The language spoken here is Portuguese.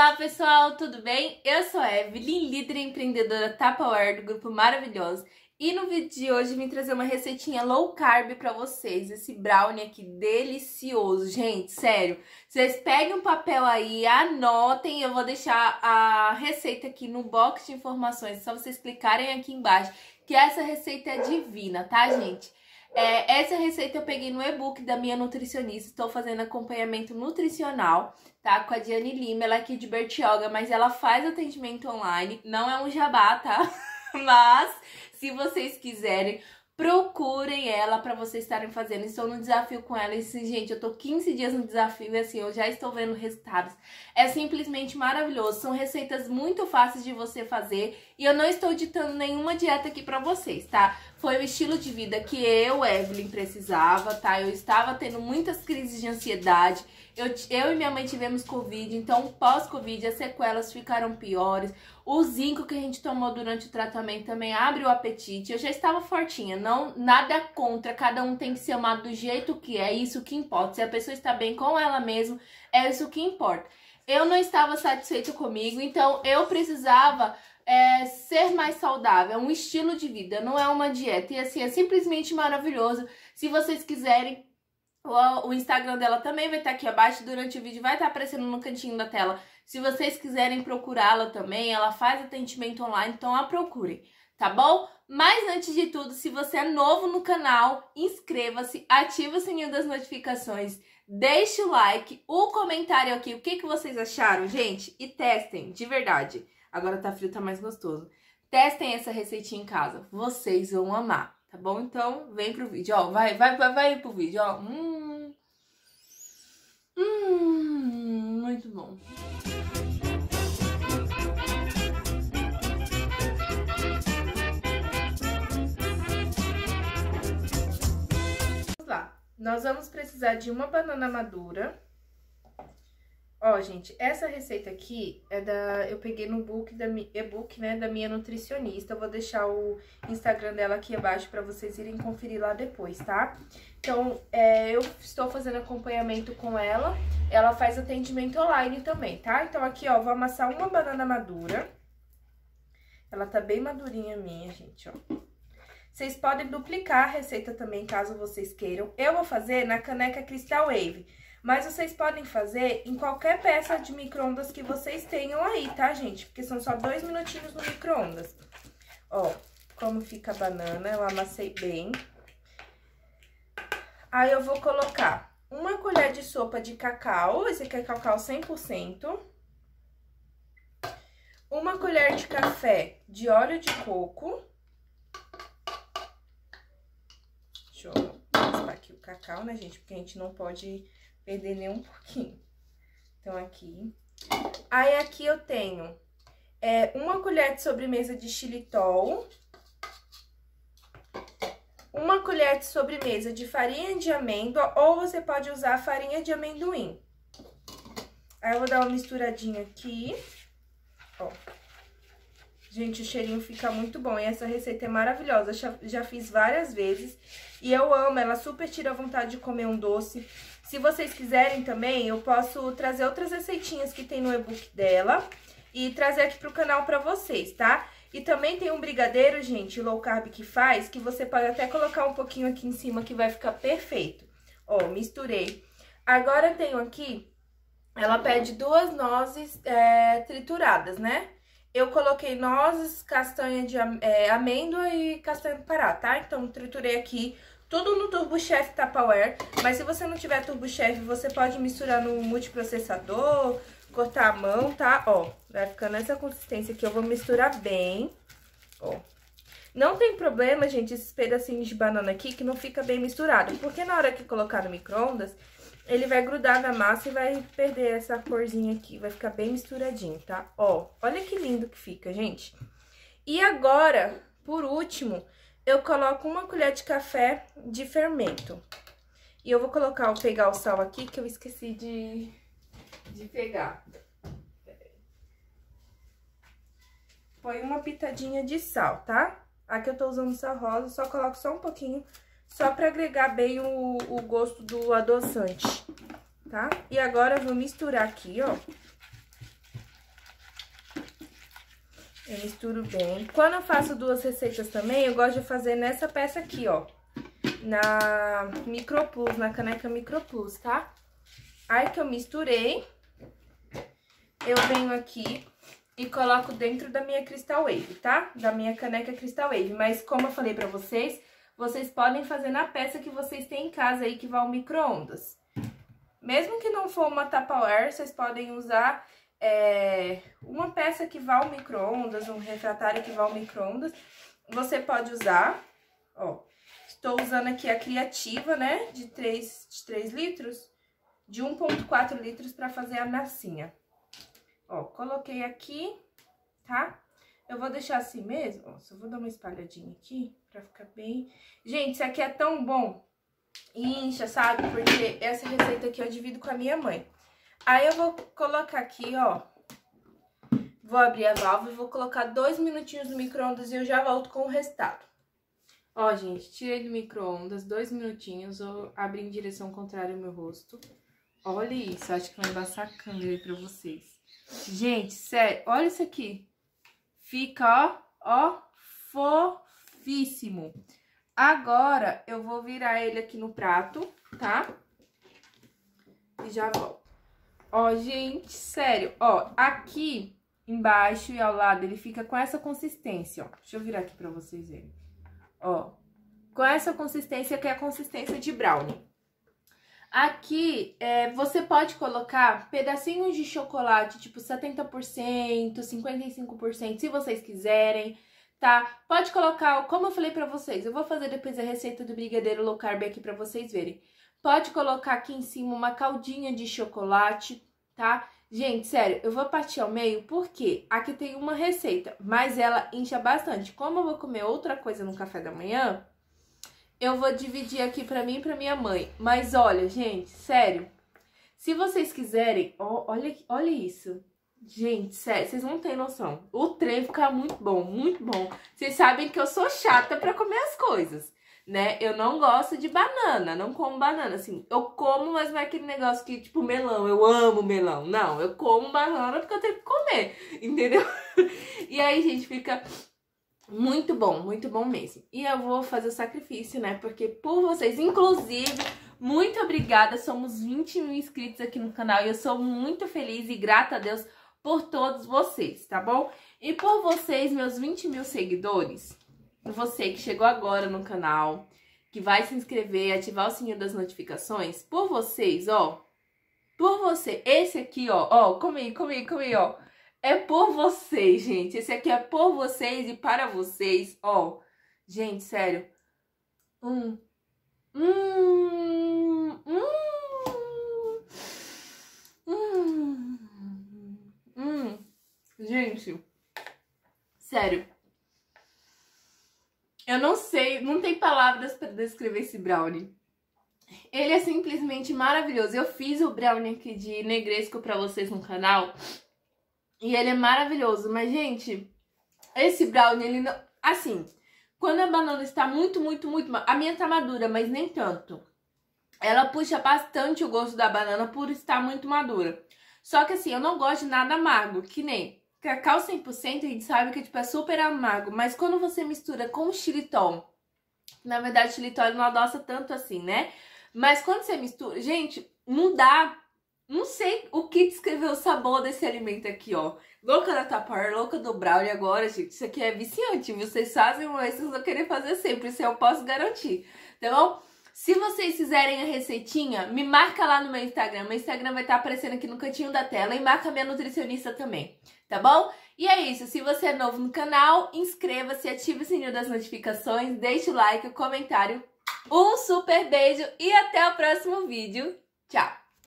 Olá pessoal, tudo bem? Eu sou a Evelyn, líder empreendedora Tupperware do grupo Maravilhoso e no vídeo de hoje vim trazer uma receitinha low carb pra vocês, esse brownie aqui delicioso, gente, sério. Vocês peguem um papel aí, anotem, eu vou deixar a receita aqui no box de informações, é só vocês clicarem aqui embaixo, que essa receita é divina, tá gente? É, essa receita eu peguei no e-book da minha nutricionista. Estou fazendo acompanhamento nutricional, tá? Com a Diane Lima, ela é aqui de Bertioga, mas ela faz atendimento online. Não é um jabá, tá? Mas, se vocês quiserem, procurem ela para vocês estarem fazendo. Estou no desafio com ela e assim, gente, eu tô 15 dias no desafio e assim, eu já estou vendo resultados. É simplesmente maravilhoso. São receitas muito fáceis de você fazer e eu não estou ditando nenhuma dieta aqui para vocês, tá? Foi o estilo de vida que eu, Evelyn, precisava, tá? Eu estava tendo muitas crises de ansiedade. Eu, eu e minha mãe tivemos Covid, então pós-Covid as sequelas ficaram piores. O zinco que a gente tomou durante o tratamento também abre o apetite. Eu já estava fortinha, não nada contra. Cada um tem que ser amado do jeito que é, isso que importa. Se a pessoa está bem com ela mesma, é isso que importa. Eu não estava satisfeita comigo, então eu precisava é, ser mais saudável, é um estilo de vida, não é uma dieta. E assim, é simplesmente maravilhoso. Se vocês quiserem, o, Instagram dela também vai estar aqui abaixo. Durante o vídeo vai estar aparecendo no cantinho da tela. Se vocês quiserem procurá-la também, ela faz atendimento online, então a procurem, tá bom? Mas antes de tudo, se você é novo no canal, inscreva-se, ative o sininho das notificações, deixe o like, o comentário aqui, o que, que vocês acharam, gente, e testem, de verdade. Agora tá frio, tá mais gostoso. Testem essa receitinha em casa, vocês vão amar, tá bom? Então, vem pro vídeo, ó, vai, vai, vai, vai pro vídeo, ó. Hum, hum, muito bom. Nós vamos precisar de uma banana madura, Ó, gente, essa receita aqui é da... Eu peguei no book da e-book, né, da minha nutricionista. Eu vou deixar o Instagram dela aqui abaixo pra vocês irem conferir lá depois, tá? Então, é, eu estou fazendo acompanhamento com ela. Ela faz atendimento online também, tá? Então, aqui, ó, vou amassar uma banana madura. Ela tá bem madurinha minha, gente, ó. Vocês podem duplicar a receita também, caso vocês queiram. Eu vou fazer na caneca Crystal Wave. Mas vocês podem fazer em qualquer peça de micro-ondas que vocês tenham aí, tá, gente? Porque são só dois minutinhos no micro-ondas. Ó, como fica a banana, eu amassei bem. Aí eu vou colocar uma colher de sopa de cacau, esse aqui é cacau 100%. Uma colher de café de óleo de coco. Deixa eu raspar aqui o cacau, né, gente? Porque a gente não pode perder nem um pouquinho. Então, aqui. Aí, aqui eu tenho é, uma colher de sobremesa de xilitol. Uma colher de sobremesa de farinha de amêndoa ou você pode usar farinha de amendoim. Aí, eu vou dar uma misturadinha aqui. Ó. Gente, o cheirinho fica muito bom e essa receita é maravilhosa. Já, já fiz várias vezes e eu amo, ela super tira a vontade de comer um doce. Se vocês quiserem também, eu posso trazer outras receitinhas que tem no e-book dela e trazer aqui pro canal pra vocês, tá? E também tem um brigadeiro, gente, low carb que faz, que você pode até colocar um pouquinho aqui em cima que vai ficar perfeito. Ó, misturei. Agora tenho aqui, ela pede duas nozes é, trituradas, né? Eu coloquei nozes, castanha de é, amêndoa e castanha do pará, tá? Então, triturei aqui tudo no Turbo Chef Tupperware, mas se você não tiver Turbo Chef, você pode misturar no multiprocessador, cortar a mão, tá? Ó, vai ficando essa consistência aqui, eu vou misturar bem, ó. Não tem problema, gente, esses pedacinhos de banana aqui que não fica bem misturado, porque na hora que colocar no micro-ondas, ele vai grudar na massa e vai perder essa corzinha aqui, vai ficar bem misturadinho, tá? Ó, olha que lindo que fica, gente. E agora, por último, eu coloco uma colher de café de fermento. E eu vou colocar, vou pegar o sal aqui, que eu esqueci de, de pegar. Põe uma pitadinha de sal, tá? Aqui eu tô usando sal rosa, só coloco só um pouquinho, só pra agregar bem o, o gosto do adoçante, tá? E agora eu vou misturar aqui, ó. Eu misturo bem. Quando eu faço duas receitas também, eu gosto de fazer nessa peça aqui, ó. Na Micro Plus, na caneca Micro Plus, tá? Aí que eu misturei, eu venho aqui e coloco dentro da minha Crystal Wave, tá? Da minha caneca Crystal Wave. Mas como eu falei pra vocês, vocês podem fazer na peça que vocês têm em casa aí, que vai ao micro-ondas. Mesmo que não for uma Tupperware, vocês podem usar é, uma peça que vá ao micro-ondas, um refratário que vá ao micro-ondas, você pode usar, ó, estou usando aqui a criativa, né, de 3, de 3 litros, de 1.4 litros para fazer a massinha. Ó, coloquei aqui, tá? Eu vou deixar assim mesmo, ó, só vou dar uma espalhadinha aqui pra ficar bem... Gente, isso aqui é tão bom, incha, sabe? Porque essa receita aqui eu divido com a minha mãe. Aí eu vou colocar aqui, ó. Vou abrir a válvula e vou colocar dois minutinhos no micro-ondas e eu já volto com o restado. Ó, gente, tirei do micro-ondas, dois minutinhos, eu abri em direção contrária ao meu rosto. Olha isso, acho que vai embaçar a câmera aí pra vocês. Gente, sério, olha isso aqui. Fica, ó, ó, fofíssimo. Agora, eu vou virar ele aqui no prato, tá? E já volto. Ó, gente, sério, ó, aqui embaixo e ao lado ele fica com essa consistência, ó. Deixa eu virar aqui pra vocês verem. Ó, com essa consistência que é a consistência de brownie. Aqui, é, você pode colocar pedacinhos de chocolate, tipo 70%, 55%, se vocês quiserem, tá? Pode colocar, como eu falei pra vocês, eu vou fazer depois a receita do brigadeiro low carb aqui pra vocês verem. Pode colocar aqui em cima uma caldinha de chocolate, tá? Gente, sério, eu vou partir ao meio porque aqui tem uma receita, mas ela incha bastante. Como eu vou comer outra coisa no café da manhã, eu vou dividir aqui pra mim e pra minha mãe. Mas olha, gente, sério, se vocês quiserem, ó, olha, olha isso. Gente, sério, vocês não têm noção. O trem fica muito bom, muito bom. Vocês sabem que eu sou chata pra comer as coisas né? Eu não gosto de banana, não como banana, assim. Eu como, mas não é aquele negócio que, tipo, melão, eu amo melão. Não, eu como banana porque eu tenho que comer, entendeu? E aí, gente, fica muito bom, muito bom mesmo. E eu vou fazer o sacrifício, né? Porque por vocês, inclusive, muito obrigada. Somos 20 mil inscritos aqui no canal e eu sou muito feliz e grata a Deus por todos vocês, tá bom? E por vocês, meus 20 mil seguidores, você que chegou agora no canal, que vai se inscrever, ativar o sininho das notificações, por vocês, ó, por você, esse aqui, ó, ó, comigo, comigo, comigo, ó, é por vocês, gente, esse aqui é por vocês e para vocês, ó, gente, sério, hum, hum, hum, hum, hum, gente, sério, eu não sei, não tem palavras para descrever esse brownie. Ele é simplesmente maravilhoso. Eu fiz o brownie aqui de negresco para vocês no canal. E ele é maravilhoso. Mas, gente, esse brownie, ele não... Assim, quando a banana está muito, muito, muito... A minha tá madura, mas nem tanto. Ela puxa bastante o gosto da banana por estar muito madura. Só que assim, eu não gosto de nada amargo, que nem Cacau 100% a gente sabe que tipo, é super amargo, mas quando você mistura com xilitol, na verdade xilitol não adoça tanto assim, né? Mas quando você mistura, gente, não dá, não sei o que descrever o sabor desse alimento aqui, ó. Louca da tapar, louca do brownie agora, gente, isso aqui é viciante, vocês fazem, mas vocês vão querer fazer sempre, isso eu posso garantir, tá bom? Se vocês fizerem a receitinha, me marca lá no meu Instagram. Meu Instagram vai estar aparecendo aqui no cantinho da tela e marca minha nutricionista também, tá bom? E é isso, se você é novo no canal, inscreva-se, ative o sininho das notificações, deixe o like, o comentário. Um super beijo e até o próximo vídeo. Tchau!